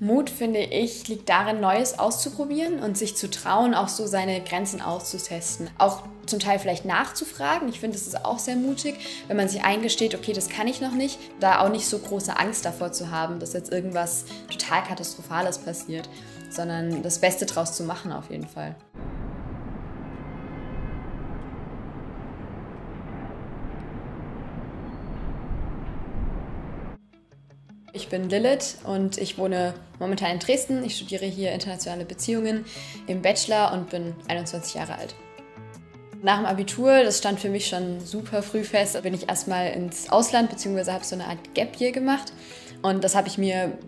Mut, finde ich, liegt darin, Neues auszuprobieren und sich zu trauen, auch so seine Grenzen auszutesten. Auch zum Teil vielleicht nachzufragen. Ich finde, das ist auch sehr mutig, wenn man sich eingesteht, okay, das kann ich noch nicht, da auch nicht so große Angst davor zu haben, dass jetzt irgendwas total Katastrophales passiert, sondern das Beste draus zu machen auf jeden Fall. Ich bin Lilith und ich wohne momentan in Dresden. Ich studiere hier internationale Beziehungen im Bachelor und bin 21 Jahre alt. Nach dem Abitur, das stand für mich schon super früh fest, bin ich erstmal ins Ausland bzw. habe so eine Art Gap Year gemacht. Und das habe ich mir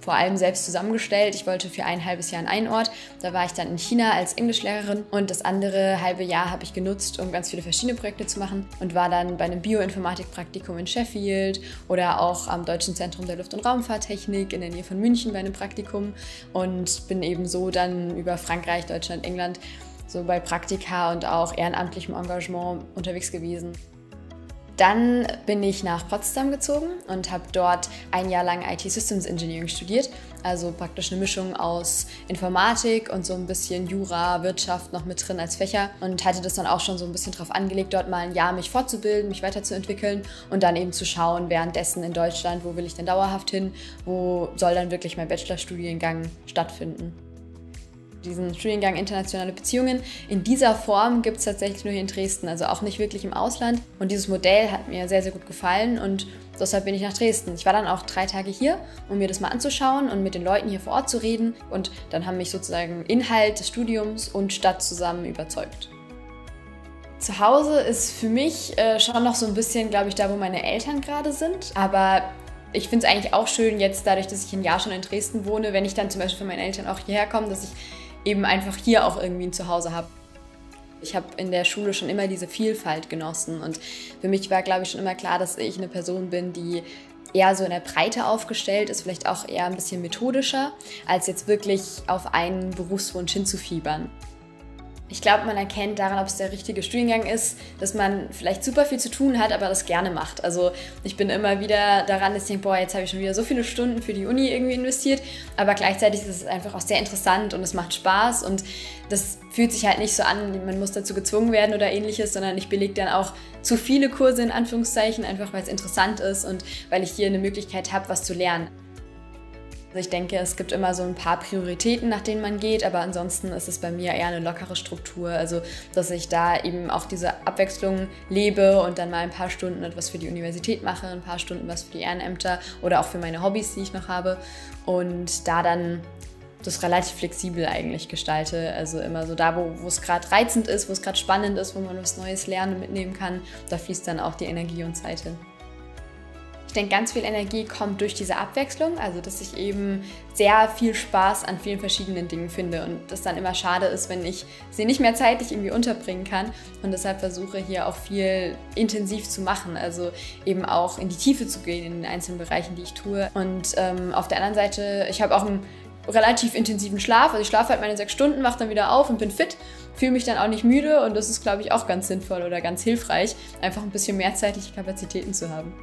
vor allem selbst zusammengestellt. Ich wollte für ein halbes Jahr an einen Ort. Da war ich dann in China als Englischlehrerin und das andere halbe Jahr habe ich genutzt, um ganz viele verschiedene Projekte zu machen und war dann bei einem Bioinformatik-Praktikum in Sheffield oder auch am Deutschen Zentrum der Luft- und Raumfahrttechnik in der Nähe von München bei einem Praktikum und bin eben so dann über Frankreich, Deutschland, England so bei Praktika und auch ehrenamtlichem Engagement unterwegs gewesen. Dann bin ich nach Potsdam gezogen und habe dort ein Jahr lang IT Systems Engineering studiert. Also praktisch eine Mischung aus Informatik und so ein bisschen Jura, Wirtschaft noch mit drin als Fächer. Und hatte das dann auch schon so ein bisschen drauf angelegt, dort mal ein Jahr mich fortzubilden, mich weiterzuentwickeln und dann eben zu schauen, währenddessen in Deutschland, wo will ich denn dauerhaft hin, wo soll dann wirklich mein Bachelorstudiengang stattfinden diesen Studiengang Internationale Beziehungen. In dieser Form gibt es tatsächlich nur hier in Dresden, also auch nicht wirklich im Ausland. Und dieses Modell hat mir sehr, sehr gut gefallen und deshalb bin ich nach Dresden. Ich war dann auch drei Tage hier, um mir das mal anzuschauen und mit den Leuten hier vor Ort zu reden. Und dann haben mich sozusagen Inhalt des Studiums und Stadt zusammen überzeugt. Zu Hause ist für mich äh, schon noch so ein bisschen, glaube ich, da, wo meine Eltern gerade sind. Aber ich finde es eigentlich auch schön, jetzt dadurch, dass ich ein Jahr schon in Dresden wohne, wenn ich dann zum Beispiel von meinen Eltern auch hierher komme, dass ich eben einfach hier auch irgendwie ein Zuhause habe. Ich habe in der Schule schon immer diese Vielfalt genossen und für mich war, glaube ich, schon immer klar, dass ich eine Person bin, die eher so in der Breite aufgestellt ist, vielleicht auch eher ein bisschen methodischer, als jetzt wirklich auf einen Berufswunsch hinzufiebern. Ich glaube, man erkennt daran, ob es der richtige Studiengang ist, dass man vielleicht super viel zu tun hat, aber das gerne macht. Also ich bin immer wieder daran, dass ich denke, boah, jetzt habe ich schon wieder so viele Stunden für die Uni irgendwie investiert, aber gleichzeitig ist es einfach auch sehr interessant und es macht Spaß und das fühlt sich halt nicht so an, man muss dazu gezwungen werden oder ähnliches, sondern ich belege dann auch zu viele Kurse in Anführungszeichen, einfach weil es interessant ist und weil ich hier eine Möglichkeit habe, was zu lernen. Also ich denke, es gibt immer so ein paar Prioritäten, nach denen man geht, aber ansonsten ist es bei mir eher eine lockere Struktur. Also, dass ich da eben auch diese Abwechslung lebe und dann mal ein paar Stunden etwas für die Universität mache, ein paar Stunden was für die Ehrenämter oder auch für meine Hobbys, die ich noch habe. Und da dann das relativ flexibel eigentlich gestalte. Also immer so da, wo es gerade reizend ist, wo es gerade spannend ist, wo man was Neues lernen und mitnehmen kann, da fließt dann auch die Energie und Zeit hin. Ich denke, ganz viel Energie kommt durch diese Abwechslung, also dass ich eben sehr viel Spaß an vielen verschiedenen Dingen finde und das dann immer schade ist, wenn ich sie nicht mehr zeitlich irgendwie unterbringen kann und deshalb versuche hier auch viel intensiv zu machen, also eben auch in die Tiefe zu gehen in den einzelnen Bereichen, die ich tue. Und ähm, auf der anderen Seite, ich habe auch einen relativ intensiven Schlaf, also ich schlafe halt meine sechs Stunden, wache dann wieder auf und bin fit, fühle mich dann auch nicht müde und das ist, glaube ich, auch ganz sinnvoll oder ganz hilfreich, einfach ein bisschen mehr zeitliche Kapazitäten zu haben.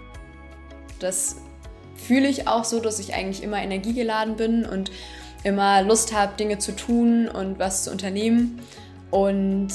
Das fühle ich auch so, dass ich eigentlich immer energiegeladen bin und immer Lust habe, Dinge zu tun und was zu unternehmen. Und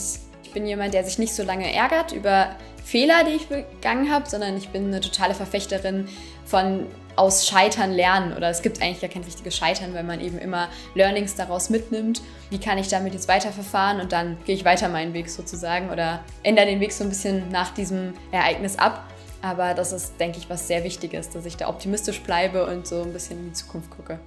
ich bin jemand, der sich nicht so lange ärgert über Fehler, die ich begangen habe, sondern ich bin eine totale Verfechterin von aus Scheitern lernen oder es gibt eigentlich gar kein richtiges Scheitern, weil man eben immer Learnings daraus mitnimmt. Wie kann ich damit jetzt weiterverfahren und dann gehe ich weiter meinen Weg sozusagen oder ändere den Weg so ein bisschen nach diesem Ereignis ab. Aber das ist, denke ich, was sehr Wichtiges, dass ich da optimistisch bleibe und so ein bisschen in die Zukunft gucke.